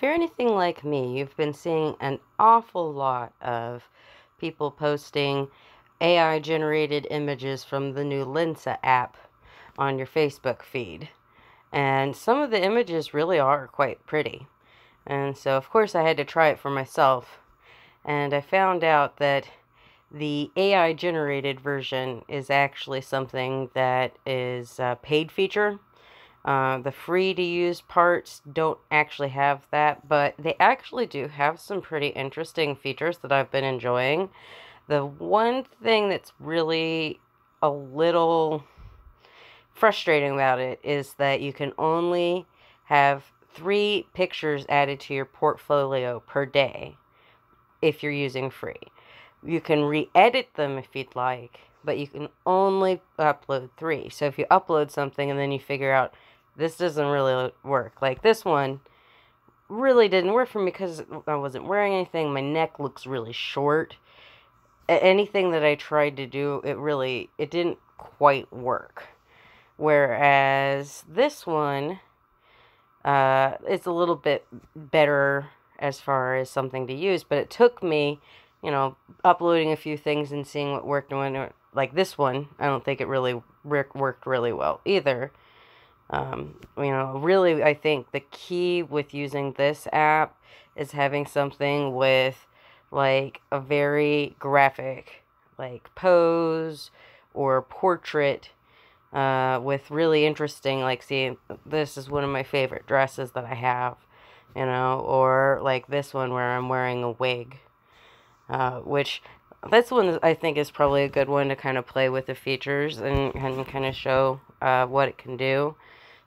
if you're anything like me, you've been seeing an awful lot of people posting AI generated images from the new Lensa app on your Facebook feed. And some of the images really are quite pretty. And so, of course, I had to try it for myself. And I found out that the AI generated version is actually something that is a paid feature. Uh, the free to use parts don't actually have that, but they actually do have some pretty interesting features that I've been enjoying. The one thing that's really a little frustrating about it is that you can only have three pictures added to your portfolio per day if you're using free. You can re edit them if you'd like, but you can only upload three. So if you upload something and then you figure out this doesn't really work, like this one really didn't work for me because I wasn't wearing anything, my neck looks really short. Anything that I tried to do, it really it didn't quite work. Whereas this one, uh, it's a little bit better as far as something to use, but it took me you know, uploading a few things and seeing what worked and when, like this one, I don't think it really worked really well either. Um, you know, really, I think the key with using this app is having something with like a very graphic, like pose or portrait uh, with really interesting, like, see, this is one of my favorite dresses that I have, you know, or like this one where I'm wearing a wig uh, which this one I think is probably a good one to kind of play with the features and, and kind of show uh, what it can do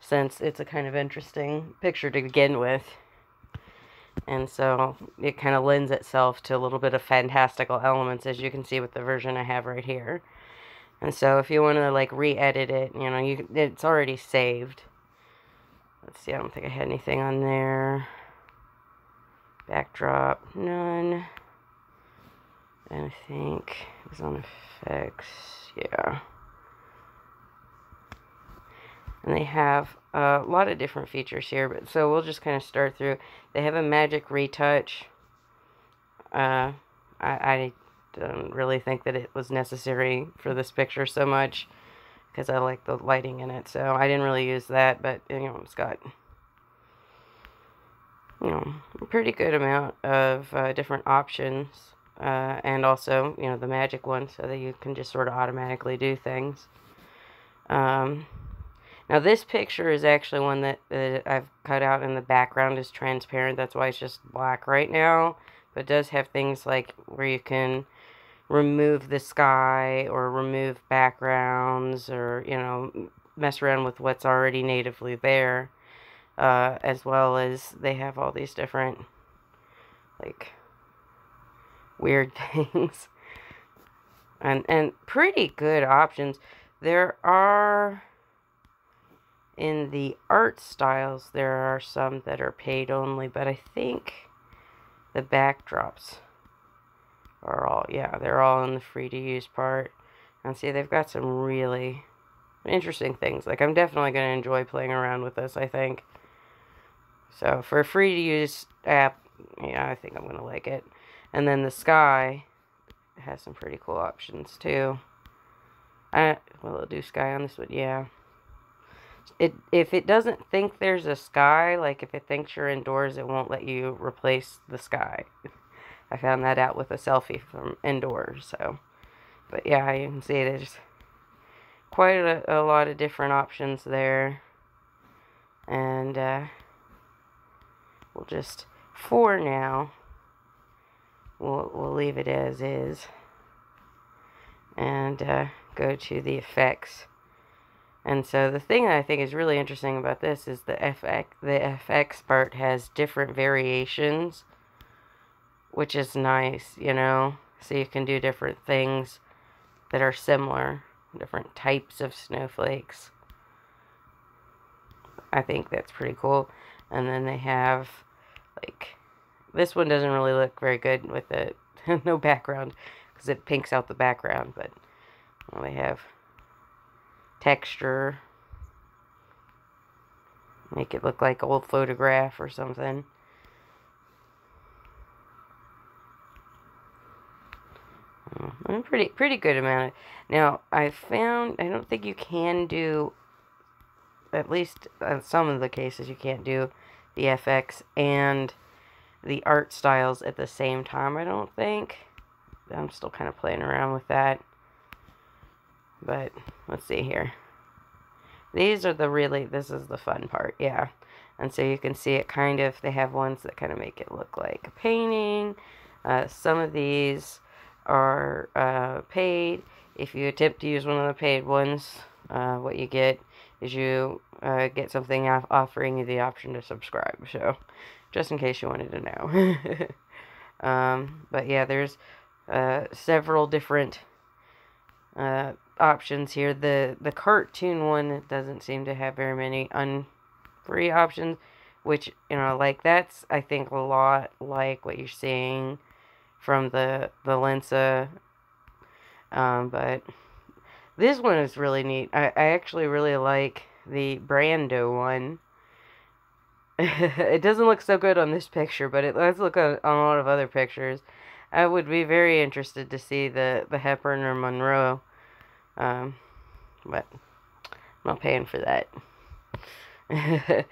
since it's a kind of interesting picture to begin with. And so it kind of lends itself to a little bit of fantastical elements as you can see with the version I have right here. And so if you want to like re-edit it, you know, you it's already saved. Let's see, I don't think I had anything on there. Backdrop, none. And I think it was on effects. Yeah. And they have a lot of different features here, but so we'll just kind of start through. They have a magic retouch. Uh, I, I don't really think that it was necessary for this picture so much because I like the lighting in it. So I didn't really use that, but you know, it's got you know a pretty good amount of uh, different options uh, and also you know the magic one so that you can just sort of automatically do things um, now this picture is actually one that uh, I've cut out and the background is transparent that's why it's just black right now but it does have things like where you can remove the sky or remove backgrounds or you know mess around with what's already natively there uh, as well as they have all these different like weird things. and and pretty good options. There are in the art styles there are some that are paid only, but I think the backdrops are all yeah, they're all in the free to use part. And see they've got some really interesting things. Like I'm definitely going to enjoy playing around with this, I think. So for a free to use app, yeah, I think I'm going to like it. And then the sky has some pretty cool options too. I will it do sky on this one? Yeah. It if it doesn't think there's a sky, like if it thinks you're indoors, it won't let you replace the sky. I found that out with a selfie from indoors. So, but yeah, you can see there's quite a, a lot of different options there, and uh, we'll just for now we'll, we'll leave it as is and uh, go to the effects. And so the thing that I think is really interesting about this is the FX, the FX part has different variations, which is nice, you know. So you can do different things that are similar, different types of snowflakes. I think that's pretty cool. And then they have like this one doesn't really look very good with the no background because it pinks out the background, but well, they have texture. Make it look like old photograph or something. Oh, pretty pretty good amount. Of, now I found I don't think you can do. At least in some of the cases you can't do the FX and the art styles at the same time. I don't think. I'm still kind of playing around with that. But let's see here. These are the really, this is the fun part, yeah. And so you can see it kind of, they have ones that kind of make it look like a painting. Uh, some of these are uh, paid. If you attempt to use one of the paid ones, uh, what you get is you uh, get something off offering you the option to subscribe. So, just in case you wanted to know. um, but yeah, there's uh, several different uh, options here. The the cartoon one doesn't seem to have very many unfree options, which you know, like that's I think a lot like what you're seeing from the the Lensa. Um, but this one is really neat. I, I actually really like the Brando one. it doesn't look so good on this picture, but it does look on, on a lot of other pictures. I would be very interested to see the, the Hepburn or Monroe. Um, but I'm not paying for that.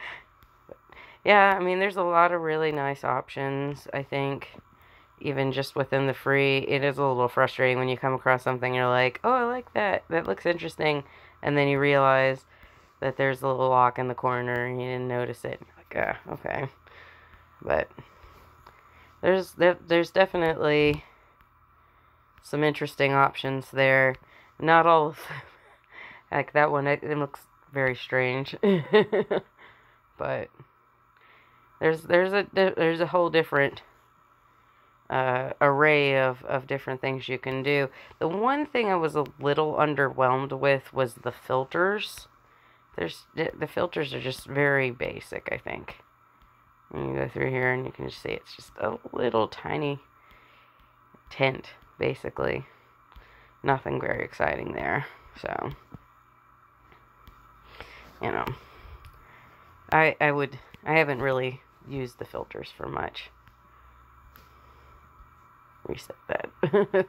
yeah, I mean, there's a lot of really nice options, I think even just within the free, it is a little frustrating when you come across something you're like, oh, I like that. That looks interesting. And then you realize that there's a little lock in the corner and you didn't notice it. Like, ah, okay. But there's there, there's definitely some interesting options there. Not all of them. like that one, it, it looks very strange. but there's there's a there's a whole different uh, array of, of different things you can do. The one thing I was a little underwhelmed with was the filters. There's the filters are just very basic, I think. You go through here and you can just see it's just a little tiny tint, basically. Nothing very exciting there. So, you know, I I would I haven't really used the filters for much reset that.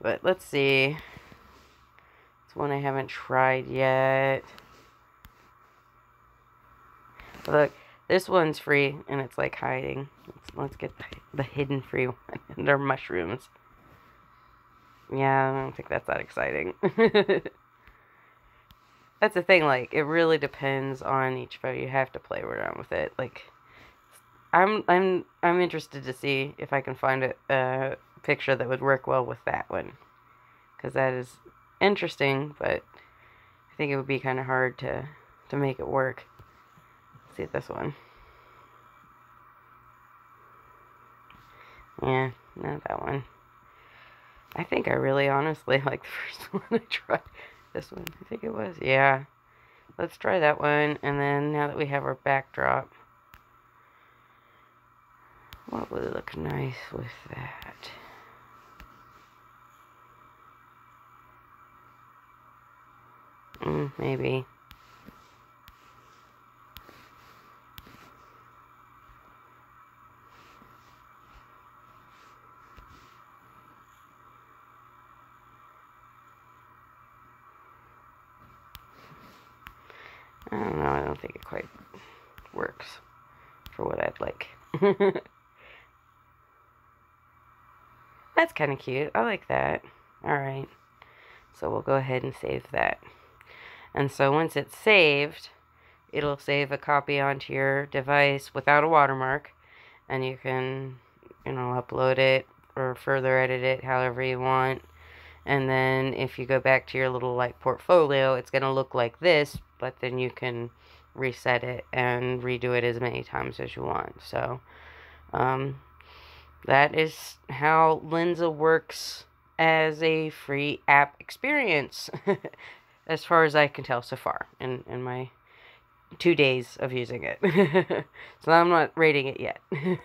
but let's see. It's one I haven't tried yet. Look, this one's free, and it's like hiding. Let's, let's get the, hidden free one. They're mushrooms. Yeah, I don't think that's that exciting. that's the thing, like, it really depends on each photo. You have to play around with it. Like, I'm I'm I'm interested to see if I can find a, a picture that would work well with that one, because that is interesting, but I think it would be kind of hard to to make it work. Let's see this one. Yeah, not that one. I think I really honestly like the first one I tried. This one, I think it was. Yeah. Let's try that one, and then now that we have our backdrop, what would look nice with that? Mm, maybe. I don't know, I don't think it quite works for what I'd like. That's kind of cute. I like that. Alright. So we'll go ahead and save that. And so once it's saved, it'll save a copy onto your device without a watermark. And you can, you know, upload it or further edit it however you want. And then if you go back to your little like portfolio, it's going to look like this, but then you can reset it and redo it as many times as you want. So, um, that is how Lensa works as a free app experience, as far as I can tell so far in, in my two days of using it. so I'm not rating it yet.